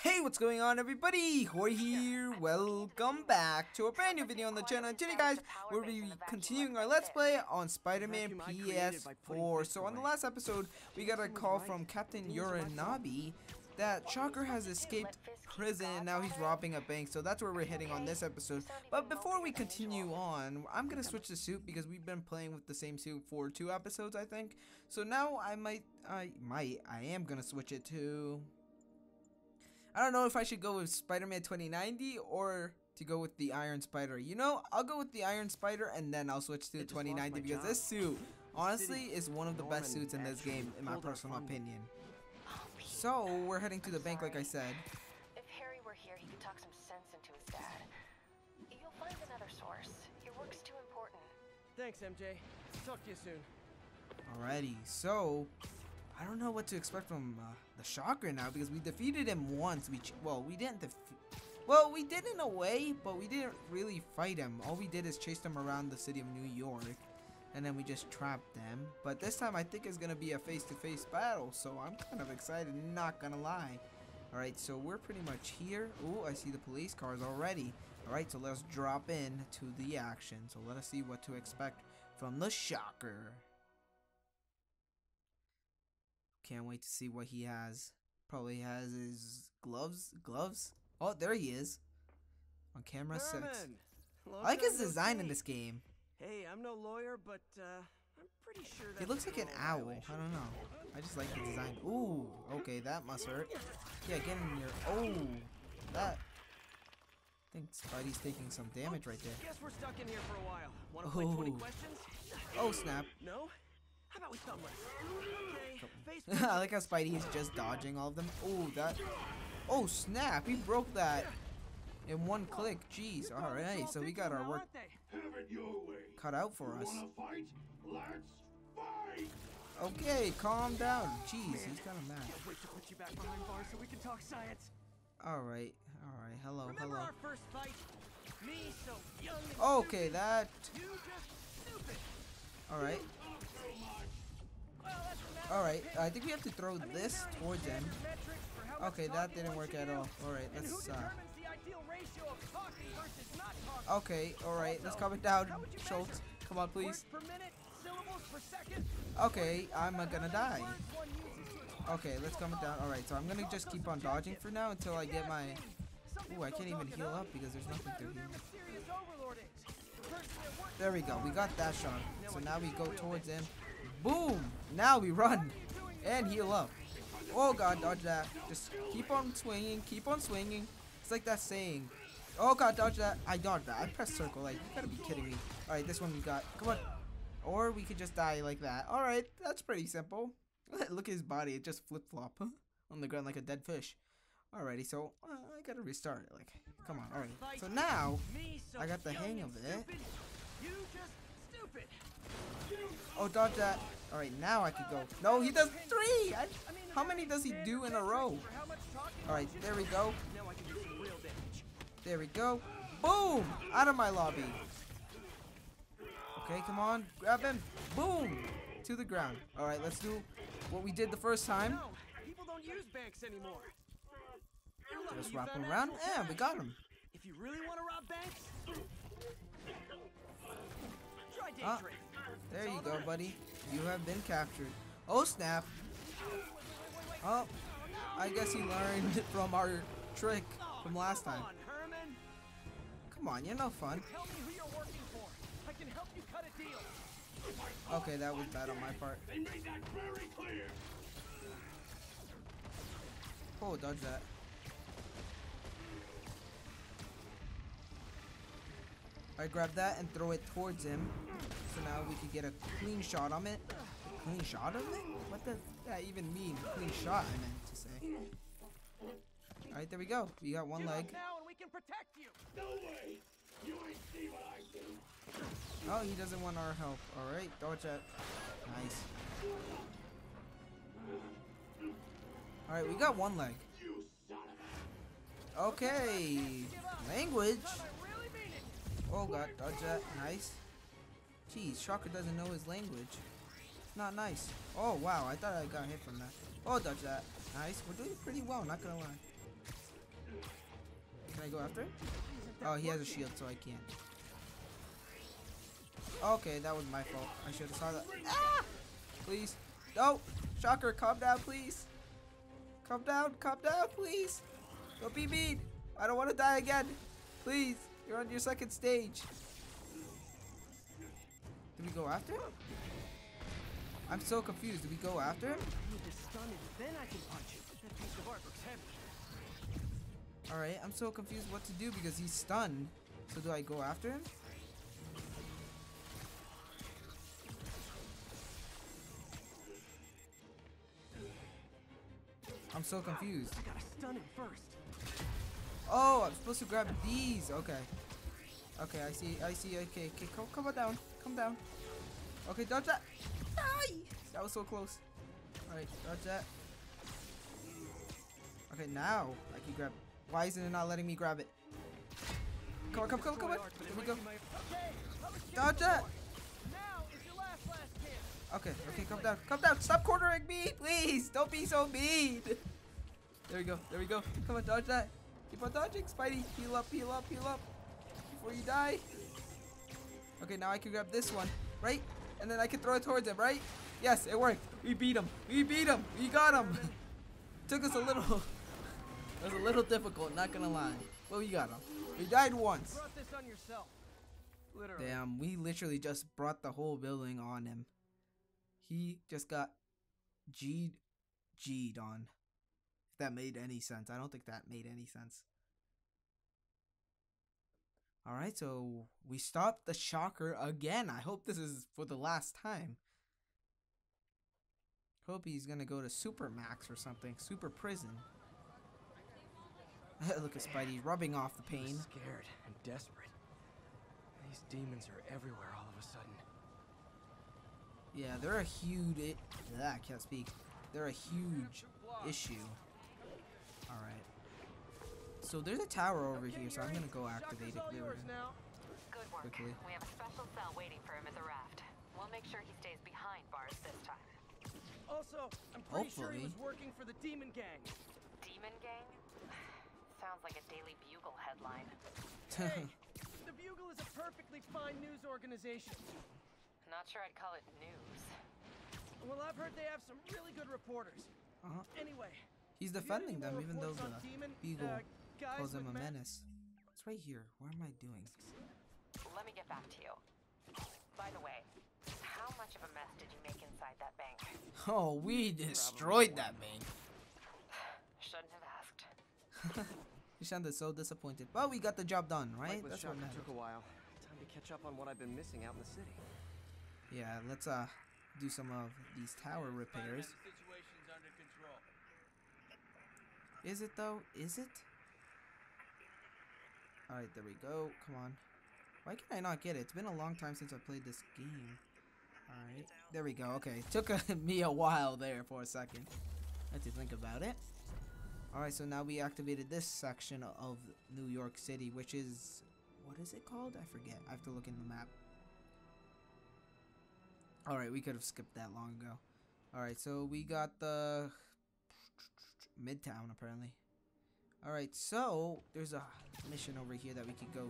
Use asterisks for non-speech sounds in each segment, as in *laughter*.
Hey, what's going on everybody? Jorge here, welcome back to a brand new video on the channel. And today guys, we'll be continuing our Let's Play on Spider-Man PS4. So on the last episode, we got a call from Captain Uranabi that Shocker has escaped prison and now he's robbing a bank. So that's where we're heading on this episode. But before we continue on, I'm going to switch the suit because we've been playing with the same suit for two episodes, I think. So now I might, I might, I am going to switch it to... I don't know if I should go with Spider-Man 2090 or to go with the Iron Spider. You know, I'll go with the Iron Spider and then I'll switch to 2090 because this suit, *laughs* honestly, is one of the best suits in this game, in my personal opinion. So, we're heading to the bank like I said. If Harry were here, he could talk some sense into his dad. You'll find another source. Your work's too important. Thanks, MJ. Talk to you soon. Alrighty, so I don't know what to expect from uh, the Shocker now because we defeated him once. We well, we didn't defeat. Well, we did in a way, but we didn't really fight him. All we did is chase them around the city of New York, and then we just trapped them. But this time, I think it's gonna be a face-to-face -face battle, so I'm kind of excited. Not gonna lie. All right, so we're pretty much here. Oh, I see the police cars already. All right, so let's drop in to the action. So let us see what to expect from the Shocker. Can't wait to see what he has. Probably has his gloves. Gloves? Oh, there he is. On camera six. I like his design in this game. Hey, I'm no lawyer, but uh, I'm pretty sure He looks like an owl. I don't know. I just like the design. Ooh, okay, that must hurt. Yeah, get in your. Oh, that. I think Spidey's taking some damage right there. Guess we're stuck in here for a while. Want to play 20 questions? Oh snap! No. How about we thumb *laughs* Okay. *laughs* I like how Spidey is just dodging all of them. Oh, that. Oh snap! He broke that in one click. Jeez. All right, so we got our work cut out for us. Okay, calm down. Jeez, he's kind of mad. Wait to put you back behind bars so we can talk science. All right, all right. Hello, Remember hello. our first fight? Me so young and Okay, stupid. that. You just stupid. All right, Well, that's the matter. all right. I think we have to throw this towards him. Okay, that didn't work at all. All right, let's. uh? Okay, all right. Let's calm it down, Schultz. Come on, please. Okay, I'm uh, gonna die. Okay, let's calm it down. All right, so I'm gonna just keep on dodging for now until I get my. Ooh, I can't even heal up because there's nothing to heal. There we go. We got that shot. So now we go towards him. Boom! Now we run and heal up. Oh god, dodge that. Just keep on swinging. Keep on swinging. It's like that saying. Oh god, dodge that. I dodged that. I pressed circle. Like, you gotta be kidding me. All right, this one we got. Come on. Or we could just die like that. All right, that's pretty simple. *laughs* Look at his body. It just flip flop on the ground like a dead fish. Alrighty, so uh, I gotta restart. Like, come on. All right. So now I got the hang of it. Stupid. Oh, dodge that. All right, now I could go. No, he does three. I, how many does he do in a row? For how much talking All right, there we go. Now I can do some real damage. There we go. Boom! Out of my lobby. Okay, come on. Grab him. Boom! To the ground. All right, let's do what we did the first time. People don't use banks anymore. Just wrap him around. Yeah, we got him. If you really want to rob banks, Ah. There you go, buddy. You have been captured. Oh, snap. Oh, I guess he learned *laughs* from our trick from last time. Come on, you're no fun. Tell me who you're working for. I can help you cut a deal. Okay, that was bad on my part. Oh, dodge that. I grab that and throw it towards him. So now we can get a clean shot on it. A clean shot of it? What does that even mean? Clean shot, I meant to say. Alright, there we go. We got one Give leg. up now and we can protect you. Oh, he doesn't want our help. Alright, dodge that. Nice. Alright, we got one leg. Okay. Language. Oh god, dodge that. Nice. Jeez, Shocker doesn't know his language. Not nice. Oh wow, I thought I got hit from that. Oh, dodge that. Nice. We're doing pretty well, not gonna lie. Can I go after him. Oh, he has a shield, so I can't. Okay, that was my fault. I should have saw that. Ah! Please. No! Shocker, calm down, please. Calm down, calm down, please. Don't be mean. I don't want to die again. Please. You're on your second stage. Did we go after him? I'm so confused. Did we go after him? Alright, I'm so confused what to do because he's stunned. So do I go after him? I'm so confused. I gotta stun him first. Oh, I'm supposed to grab these. Okay. Okay, I see. I see. Okay, okay. Come, come on down. Come down. Okay, dodge that. Die! That was so close. Alright, dodge that. Okay, now I can grab. Why isn't it not letting me grab it? Come on, come, come, come on. Here we go. Dodge that. Okay, okay, come down, come down. Stop cornering me, please. Don't be so mean. There we go, there we go. Come on, dodge that. Keep on dodging, Spidey. Heal up, heal up, heal up. Before you die. Okay, now I can grab this one, right? And then I can throw it towards him, right? Yes, it worked. We beat him. We beat him. We got him. *laughs* Took us a little. *laughs* it was a little difficult, not gonna lie. But we got him. We died once. Brought this on yourself. Literally. Damn, we literally just brought the whole building on him. He just got G'd, G'd on. That made any sense. I don't think that made any sense. Alright, so we stopped the shocker again. I hope this is for the last time. Hope he's gonna go to Super Max or something. Super Prison. *laughs* Look at Spidey rubbing off the pain. Scared and desperate. These demons are everywhere all of a sudden. Yeah, they're a huge. I I can't speak. They're a huge issue. All right. So there's a tower over Okay, here, so I'm gonna go activate it. Shotgun's we yours go. now. Good work. Quickly. We have a special cell waiting for him at the raft. We'll make sure he stays behind bars this time. Also, I'm pretty sure he was working for the demon gang. Demon Gang? *sighs* Sounds like a Daily Bugle headline. *laughs* Hey, the Bugle is a perfectly fine news organization. Not sure I'd call it news. Well, I've heard they have some really good reporters. uh-huh. Anyway, He's do you have any defending them, even though the on demon, Bugle uh, calls him a ma- menace. It's right here. What am I doing? Let me get back to you. By the way, how much of a mess did you make inside that bank? *laughs* Oh, we destroyed that man. *sighs* Shouldn't have asked. *laughs* You sounded so disappointed, but we got the job done, right? That's That's what matters. took a while. Time to catch up on what I've been missing out in the city. Yeah, let's uh do some of these tower repairs. Is it though? Is it? Alright, there we go. Come on. Why can I not get it? It's been a long time since I played this game. Alright. There we go. Okay. Took a, *laughs* me a while there for a second. I had to think about it. Alright, so now we activated this section of New York City, which is... What is it called? I forget. I have to look in the map. Alright, we could have skipped that long ago. Alright, so we got the Midtown apparently. Alright, so there's a mission over here that we could go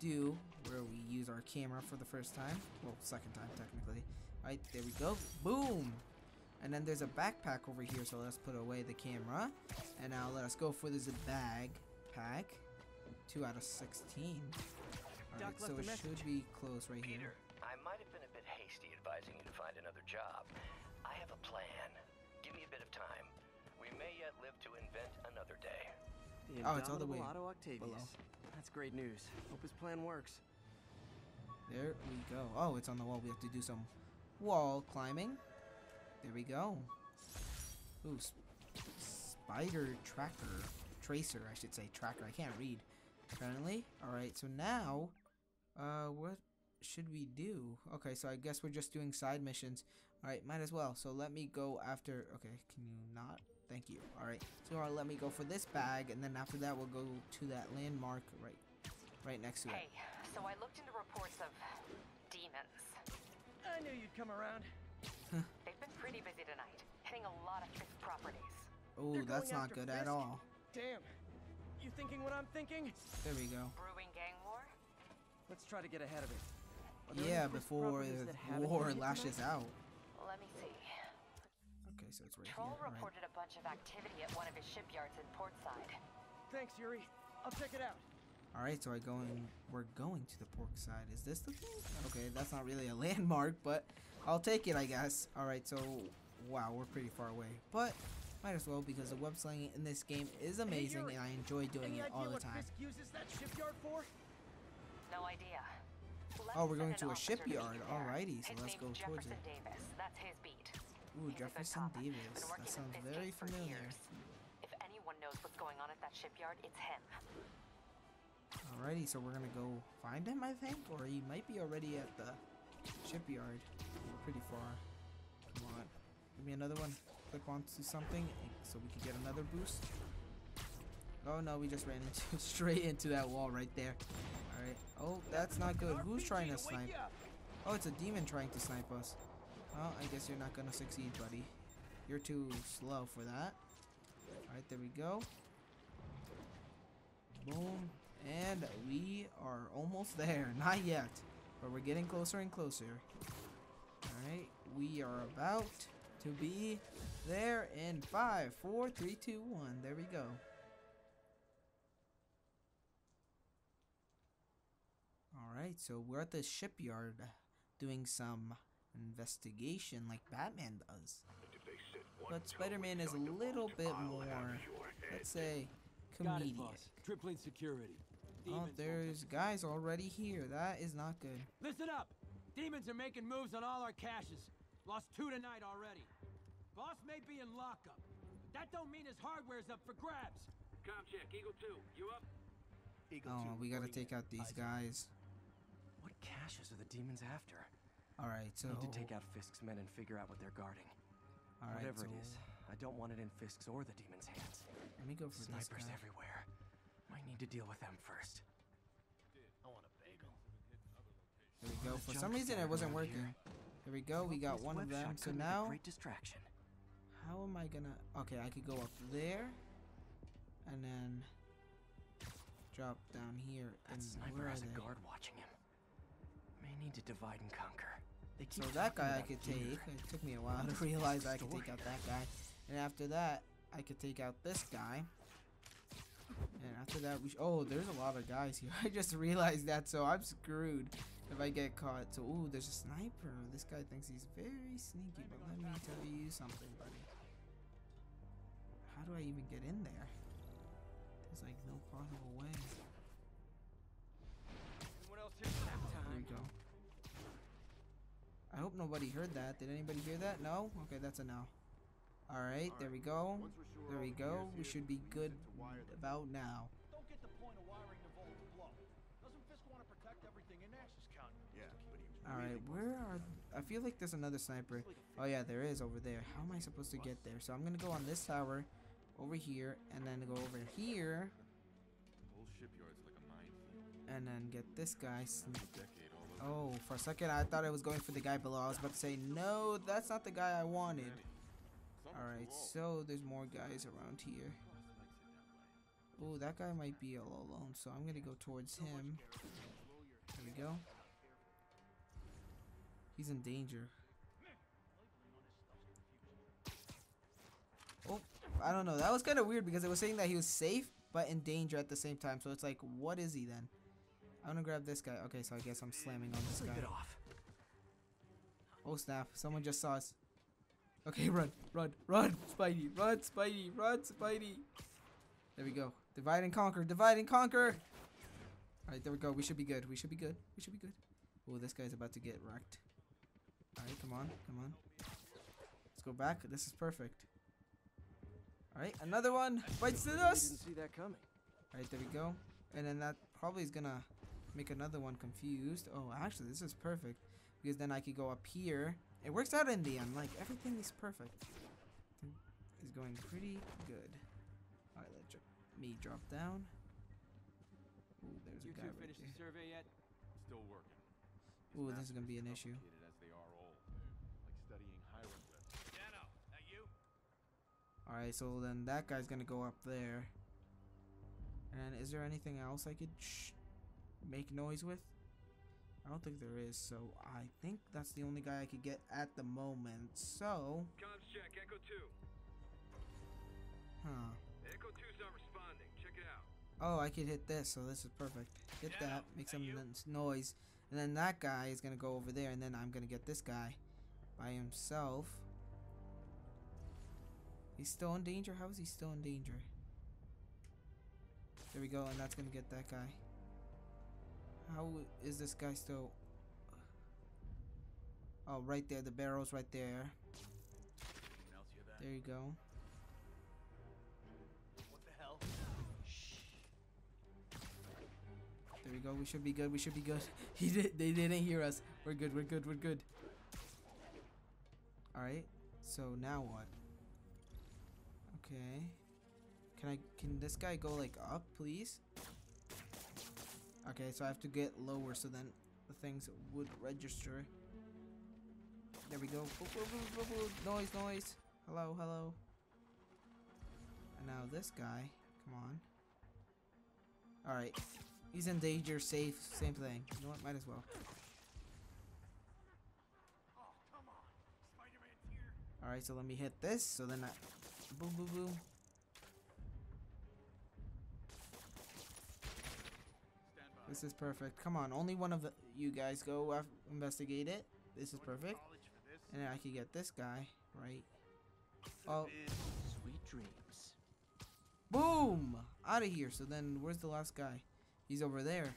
do where we use our camera for the first time. Well, second time technically. Alright, there we go. Boom! And then there's a backpack over here, so let's put away the camera. And now let us go for this bag pack. 2 out of 16. Alright, so it message. should be close right here. Peter, I might have been a bit hasty advising you to find another job. I have a plan. Give me a bit of time. We may yet live to invent another day. The Oh, it's all the way Otto Octavius. below. That's great news. Hope his plan works. There we go. Oh, it's on the wall. We have to do some wall climbing. There we go. Ooh, sp- spider tracker. Tracer, I should say. Tracker. I can't read. Apparently. Alright, so now, uh, what should we do? Okay, so I guess we're just doing side missions. Alright, might as well. So let me go after. Okay, can you not? Thank you. Alright, so uh, let me go for this bag, and then after that, we'll go to that landmark right, right next to it. Hey, so I looked into reports of demons. I knew you'd come around. *laughs* They've been pretty busy tonight, hitting a lot of Fisk properties. Oh, that's not after good at all. Damn. You thinking what I'm thinking? There we go. Brewing gang war? Let's try to get ahead of it. Yeah, before the war lashes tonight? out. Let me see. Okay, so it's right Troll here. All right. reported a bunch of activity at one of his shipyards in Portside. Thanks, Yuri. I'll check it out. All right, so I going. We're going to the pork side. Is this the thing? Okay, that's not really a *laughs* landmark, but I'll take it, I guess. All right, so wow, we're pretty far away, but might as well because the web slinging in this game is amazing, Yuri, and I enjoy doing Any it idea all the what time. Fisk uses that shipyard for? No idea. Let Oh, we're going to a shipyard. you there. Alrighty, so His let's name's go towards Jefferson it. Davis. That's his beat. Ooh, He's a good Jefferson. Davis. That sounds very familiar. If anyone knows what's going on at that shipyard, it's him. Alrighty, so we're gonna go find him, I think, or he might be already at the shipyard. We're pretty far. Come on, give me another one. Click onto something so we can get another boost. Oh no, we just ran into *laughs* straight into that wall right there. Alright. Oh, that's not good. Who's trying to snipe? Oh, it's a demon trying to snipe us. Well, I guess you're not gonna succeed, buddy. You're too slow for that. Alright, there we go. Boom. And we are almost *laughs* there. Not yet. But we're getting closer and closer. Alright, we are about to be there in five, four, three, two, one. There we go. Alright, so we're at the shipyard doing some investigation like Batman does. But Spider-Man is a little bit more, let's say, comedic. boss. Tripling security. Oh, there's guys already here. That is not good. Listen up! Demons are making moves on all our caches. Lost two tonight already. Boss may be in lockup. But that don't mean his hardware's up for grabs. Com check, Eagle 2, you up? Oh, we gotta take out these guys. What caches are the demons after? All right, so Need to take out Fisk's men and figure out what they're guarding. all right, Whatever so it is, I don't want it in Fisk's or the demons' hands. let me go for this Snipers guy. everywhere. Might need to deal with them first. I want a bagel. There we go. For some reason, it wasn't working. here. There we go. We got one of them. So could make a now, great distraction. how am I gonna? Okay, I could go up there, and then drop down here. That and sniper where has a guard watching him. May need to divide and conquer. They So that guy I could gear. take. It took me a *laughs* while to realize I could take out that guy. And after that, I could take out this guy. And after that, we sh- oh, there's a lot of guys here. *laughs* I just realized that, so I'm screwed if I get caught. So, ooh, there's a sniper. This guy thinks he's very sneaky, but let me tell you something, buddy. How do I even get in there? There's like no possible way. Anyone else here? There we go. I hope nobody heard that. Did anybody hear that? No? Okay, that's a no. Alright, there we go. There we go. We should be good about now. Don't get the point of wiring the vault to blow. Doesn't Fisk want to protect everything in Nash's County? Yeah, but he Alright, where are... I feel like there's another sniper. Oh yeah, there is over there. How am I supposed to get there? So I'm gonna go on this tower, over here, and then go over here, whole shipyard's like a minefield. and then get this guy. sn- Decade all over. Oh, for a second I thought I was going for the guy below. I was about to say, no, that's not the guy I wanted. Alright, so there's more guys around here. Oh, that guy might be all alone, so I'm gonna go towards him. There we go. He's in danger. Oh, I don't know. That was kind of weird because it was saying that he was safe, but in danger at the same time. So it's like, what is he then? I'm gonna grab this guy. Okay, so I guess I'm slamming on this guy. off. Oh snap! Someone just saw us. Okay, run, run, run, Spidey, run, Spidey, run, Spidey. There we go. Divide and conquer. Divide and conquer. All right, there we go. We should be good. We should be good. We should be good. Oh, this guy's about to get wrecked. All right, come on, come on. Let's go back. This is perfect. All right, another one bites at us. didn't see that coming. All right, there we go. And then that probably is gonna make another one confused. Oh, actually, this is perfect because then I could go up here. It works out in the end. Like everything is perfect. Is going pretty good. All right, let dro- me drop down. Ooh, there's You a guy two right finished the there. survey yet? Still working. Ooh, this is gonna be an issue. Complicated as they are all, like studying hieroglyphs. Dano, that you? All right, so then that guy's gonna go up there. And And is there anything else I could sh- make noise with? I don't think there is, so I think that's the only guy I could get at the moment. So, Comms check, Echo 2. huh. Echo 2's not responding. Check it out. Oh, I could hit this, so this is perfect. Get that, make some noise, and then that guy is gonna go over there, and then I'm gonna get this guy by himself. He's still in danger? How is he still in danger? There we go, and that's gonna get that guy. How is this guy still? Oh, right there, the barrel's right there. There you go. What the hell? There we go. We should be good. We should be good. *laughs* He did. They didn't hear us. We're good. We're good. We're good. All right. So now what? Okay. Can I? Can this guy go like up, please? Okay. So I have to get lower so then the things would register. There we go. Noise, noise. Hello, hello. And now this guy. Come on. All right. He's in danger, safe, same thing. You know what? Might as well. Alright, so let me hit this, so then I... Boom, boom, boom. This is perfect. Come on, only one of the, you guys go investigate it. This is perfect. And then I can get this guy, right? Oh, Sweet dreams. boom! Out of here. So then, where's the last guy? He's over there.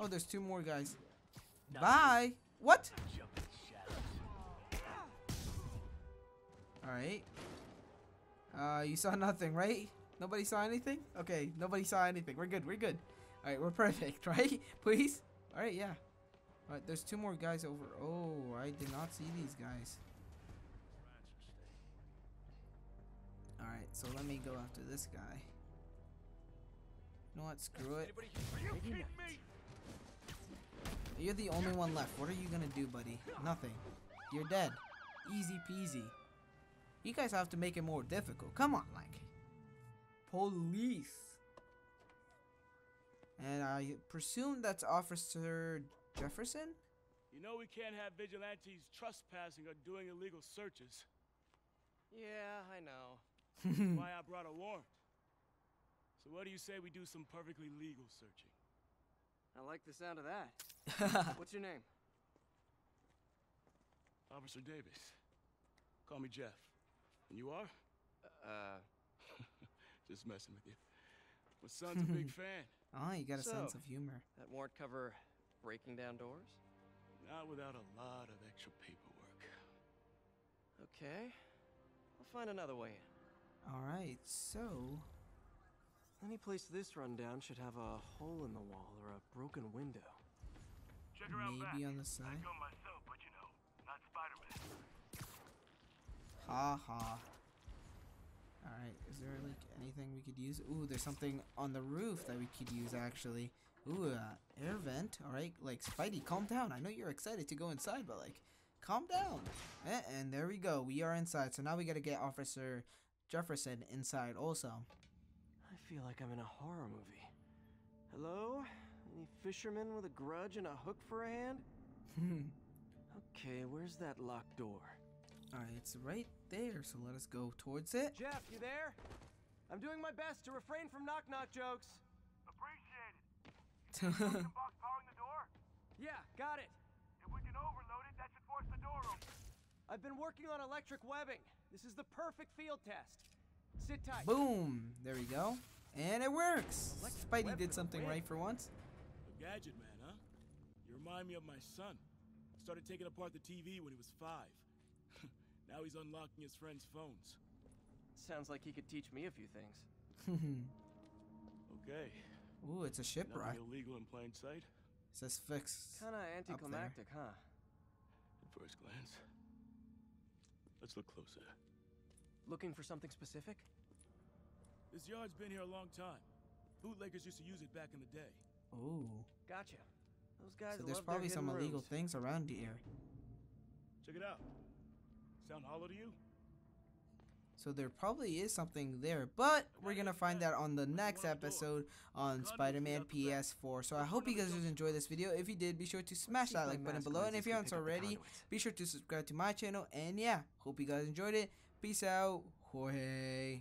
Oh, there's two more guys. Bye! What? Alright. Uh, you saw nothing, right? Nobody saw anything? Okay, nobody saw anything. We're good, we're good. Alright, we're *laughs* perfect, right? Please? Alright, yeah. Alright, there's two more guys over. Oh, I did not see these guys. Alright, so let me go after this guy. You know what? Screw it. You're the only one left. What are you gonna do, buddy? Nothing. You're dead. Easy peasy. You guys have to make it more difficult. Come on, like. Police. And I presume that's Officer Jefferson? You know we can't have vigilantes trespassing or doing illegal searches. Yeah, I know. *laughs* *laughs* Why I brought a warrant. So what do you say we do some perfectly legal searching? I like the sound of that. *laughs* What's your name? Officer Davis. Call me Jeff. And you are? Uh, Just messing with you. My son's a big fan. Oh, you got a sense of humor. that warrant cover breaking down doors? Not without a lot of extra paperwork. Okay. I'll find another way in. Alright, so. Any place this rundown should have a hole in the wall or a broken window. Check Maybe on the side. myself, but you know, not Spider-Man. Ha ha. Alright, is there like anything we could use? Ooh, there's something on the roof that we could use actually. Ooh, uh, air vent. Alright, like Spidey, calm down. I know you're excited to go inside, but like, calm down. Eh, and there we go. We are inside. So now we gotta get Officer Jefferson inside also. I feel like I'm in a horror movie. Hello? Any fisherman with a grudge and a hook for a hand? *laughs* Okay, where's that locked door? Alright, it's right there. So let us go towards it. Jeff, you there? I'm doing my best to refrain from knock knock jokes. Appreciate it. *laughs* Box powering the door? Yeah, got it. If we can overload it, that should force the door open. I've been working on electric webbing. This is the perfect field test. Sit tight. Boom! There we go. And it works! Electric Spidey did something right for once. A gadget man, huh? You remind me of my son. Started taking apart the TV when he was five. Now he's unlocking his friends' phones. Sounds like he could teach me a few things. *laughs* Okay. Ooh, it's a shipwreck. Illegal in plain sight It says fixed. Kinda anticlimactic, huh? at first glance. Let's look closer. Looking for something specific? This yard's been here a long time. Bootleggers used to use it back in the day. Ooh. Gotcha. Those guys So there's love their probably some illegal rooms. things around here. Check it out. To you? So there probably is something there, but we're gonna find that on the next episode on Spider-Man PS4. So I hope you guys enjoyed this video. If you did, be sure to smash that like button below, and if you haven't already, be sure to subscribe to my channel. And yeah, hope you guys enjoyed it. Peace out, Jorge.